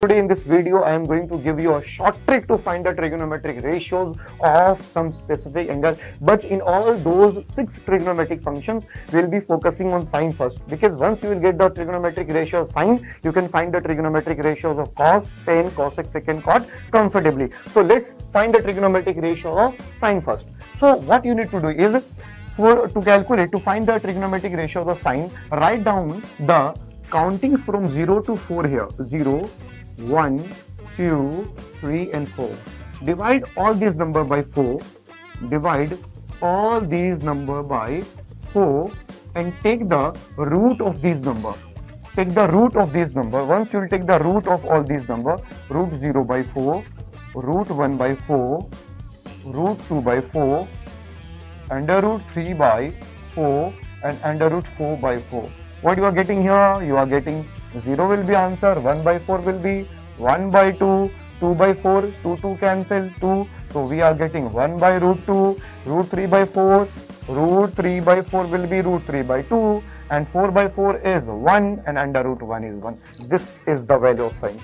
Today in this video, I am going to give you a short trick to find the trigonometric ratios of some specific angle. But in all those six trigonometric functions, we'll be focusing on sine first. Because once you will get the trigonometric ratio of sine, you can find the trigonometric ratios of cos, tan, cosec, secant, cot comfortably. So let's find the trigonometric ratio of sine first. So what you need to do is, for to calculate, to find the trigonometric ratios of sine, write down the counting from 0 to 4 here. 0, 1, 2, 3 and 4. Divide all these number by 4. Divide all these number by 4 and take the root of these number. Take the root of these number. Once you will take the root of all these number, root 0 by 4, root 1 by 4, root 2 by 4, under root 3 by 4 and under root 4 by 4. What you are getting here? You are getting 0 will be answer, 1 by 4 will be 1 by 2, 2 by 4, 2, 2 cancel 2. So we are getting 1 by root 2, root 3 by 4, root 3 by 4 will be root 3 by 2 and 4 by 4 is 1 and under root 1 is 1. This is the value of sine.